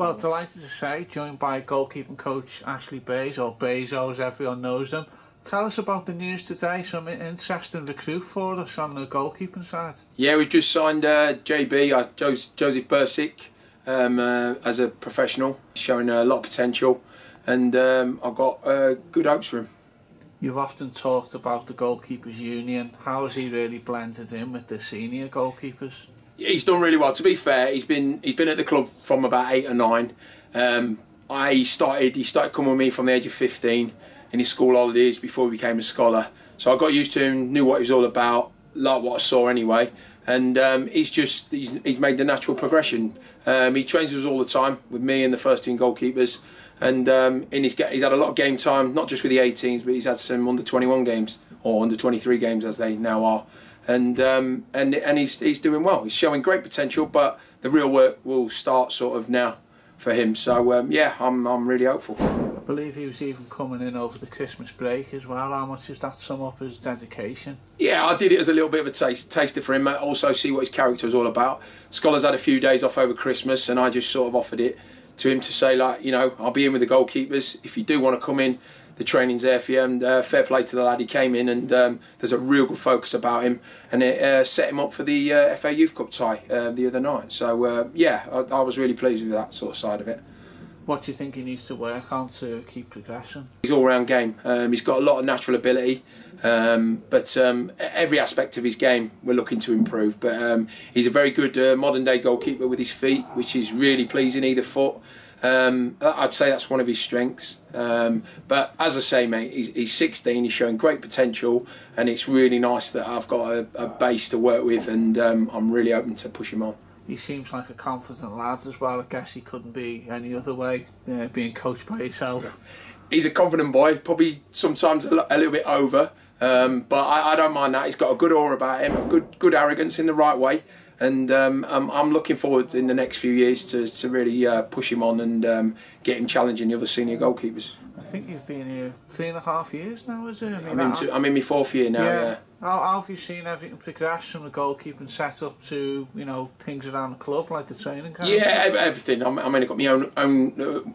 Well, delighted to say, joined by goalkeeping coach Ashley Bayes, or Bayzo as everyone knows him. Tell us about the news today, some interesting recruit for us on the goalkeeping side. Yeah, we've just signed uh, JB, uh, Joseph Bursik, um, uh, as a professional, showing a lot of potential, and um, I've got uh, good hopes for him. You've often talked about the goalkeepers union. How has he really blended in with the senior goalkeepers? He's done really well. To be fair, he's been he's been at the club from about eight or nine. Um, I started he started coming with me from the age of fifteen in his school holidays before he became a scholar. So I got used to him, knew what he was all about, like what I saw anyway. And um, he's just he's, he's made the natural progression. Um, he trains with us all the time with me and the first team goalkeepers. And um, in his he's had a lot of game time, not just with the 18s, but he's had some under 21 games or under 23 games as they now are and um, and and he's he's doing well. He's showing great potential, but the real work will start sort of now for him. So um, yeah, I'm I'm really hopeful. I believe he was even coming in over the Christmas break as well. How much does that sum up his dedication? Yeah, I did it as a little bit of a taste taster for him. Also, see what his character was all about. Scholars had a few days off over Christmas, and I just sort of offered it to him to say like, you know, I'll be in with the goalkeepers. If you do want to come in, the training's there for you. And uh, fair play to the lad, he came in and um, there's a real good focus about him, and it uh, set him up for the uh, FA Youth Cup tie uh, the other night. So uh, yeah, I, I, was really pleased with that sort of side of it. What do you think he needs to work on to keep progression? He's all-round game. Um, he's got a lot of natural ability, um, but um, every aspect of his game we're looking to improve. But um, he's a very good uh, modern-day goalkeeper with his feet, which is really pleasing either foot. Um, I'd say that's one of his strengths. Um, but as I say, mate, he's, he's 16. He's showing great potential, and it's really nice that I've got a, a base to work with, and um, I'm really open to push him on. He seems like a confident lad as well. I guess he couldn't be any other way, uh, being coached by himself. He's a confident boy, probably sometimes a, a little bit over, um, but I, I don't mind that. He's got a good aura about him, a good good arrogance in the right way and um, I'm, I'm, looking forward in the next few years to, to really uh, push him on and um, get him challenging the other senior goalkeepers. I think you've been here three and a half years now, is it? I mean, into, I'm in my fourth year now. Yeah. yeah. How, how, have you seen everything progress from the goalkeeping setup to you know things around the club like the training? Camp? Yeah, everything. I mean, I've got my own own. Uh,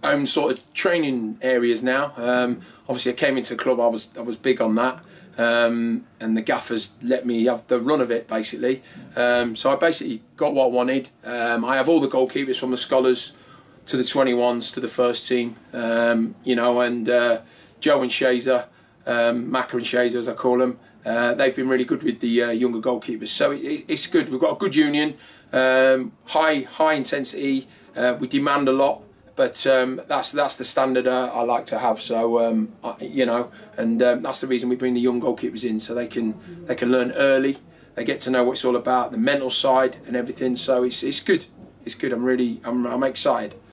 own sort of training areas now. Um, obviously, I came into the club. I was I was big on that. Um, and the gaffers let me have the run of it basically. Um, so I basically got what I wanted. Um, I have all the goalkeepers from the scholars to the 21s to the first team, um, you know, and uh, Joe and Shazer, um, Macca and Shazer as I call them, uh, they've been really good with the uh, younger goalkeepers. So it, it's good. We've got a good union, um, high high intensity. Uh, we demand a lot but um, that's that's the standard uh, I like to have. So um, I, you know, and um, that's the reason we bring the young goalkeepers in so they can they can learn early. They get to know what it's all about, the mental side and everything. So it's it's good. It's good. I'm really I'm I'm excited.